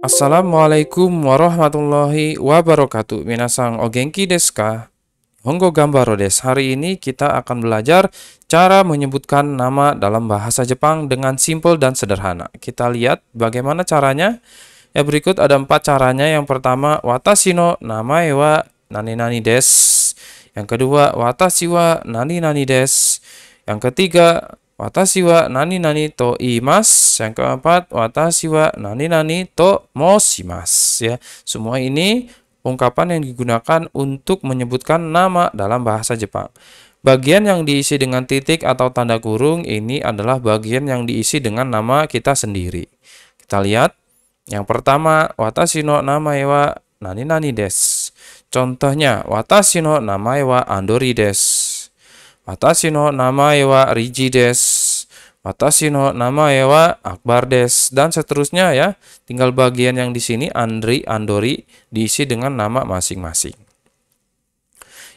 Assalamualaikum warahmatullahi wabarakatuh. Minasang o genki desu ka? Gambaro des. Hari ini kita akan belajar cara menyebutkan nama dalam bahasa Jepang dengan simple dan sederhana. Kita lihat bagaimana caranya. Ya berikut ada empat caranya. Yang pertama, watashi no namae wa nani nani des. Yang kedua, watashi wa nani nani des. Yang ketiga, watashi wa nani nani to imas. Yang keempat, watashi wa nani nani to moshimasu. Ya, semua ini ungkapan yang digunakan untuk menyebutkan nama dalam bahasa Jepang. Bagian yang diisi dengan titik atau tanda kurung ini adalah bagian yang diisi dengan nama kita sendiri. Kita lihat. Yang pertama, watashi no namae wa nani nani des. Contohnya, watashi no namae wa Andori des. Watashi no namae wa Riji des. Watashi no namae wa Akbar des. Dan seterusnya ya. Tinggal bagian yang di sini Andri, Andori diisi dengan nama masing-masing.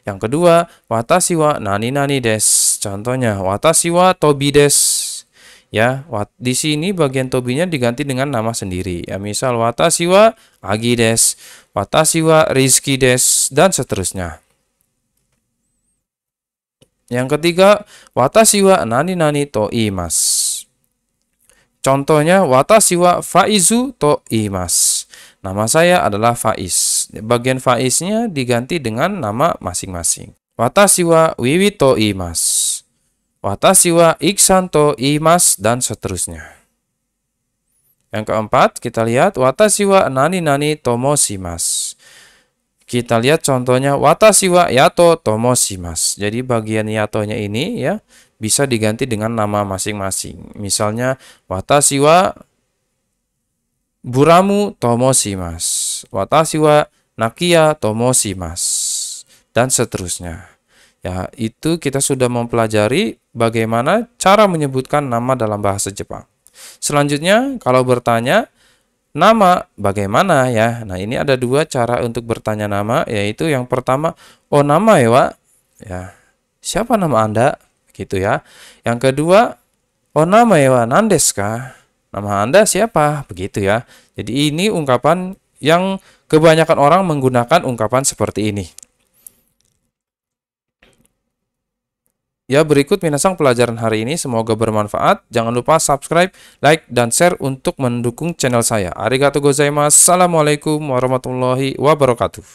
Yang kedua, watashi wa nani nani des. Contohnya, watashi wa Tobi des. Ya, wat, di sini bagian tobinya diganti dengan nama sendiri. Ya, misal watashi wa agi des, watashi wa rizki des, dan seterusnya. Yang ketiga, watashi wa nani nani to imas. Contohnya, watashi wa faizu to imas. Nama saya adalah Faiz. Bagian Faiznya diganti dengan nama masing-masing. Watashi wa wiwi to imas. Watashi wa iksan to imas dan seterusnya. Yang keempat, kita lihat watashi wa nani nani tomoshimas. Kita lihat contohnya watashi wa yato tomoshimas. Jadi bagian yatonya ini ya bisa diganti dengan nama masing-masing. Misalnya watashi wa buramu tomoshimas. Watashi wa nakia tomoshimas dan seterusnya. Ya, itu kita sudah mempelajari bagaimana cara menyebutkan nama dalam bahasa Jepang. Selanjutnya, kalau bertanya nama bagaimana ya? Nah, ini ada dua cara untuk bertanya nama, yaitu yang pertama, oh nama ya, Pak. Ya. Siapa nama Anda? Gitu ya. Yang kedua, oh nama ya, Pak. Nandeska. Nama Anda siapa? Begitu ya. Jadi ini ungkapan yang kebanyakan orang menggunakan ungkapan seperti ini. Ya, berikut minasang pelajaran hari ini. Semoga bermanfaat. Jangan lupa subscribe, like, dan share untuk mendukung channel saya. Arigatou gozaimasu. Assalamualaikum warahmatullahi wabarakatuh.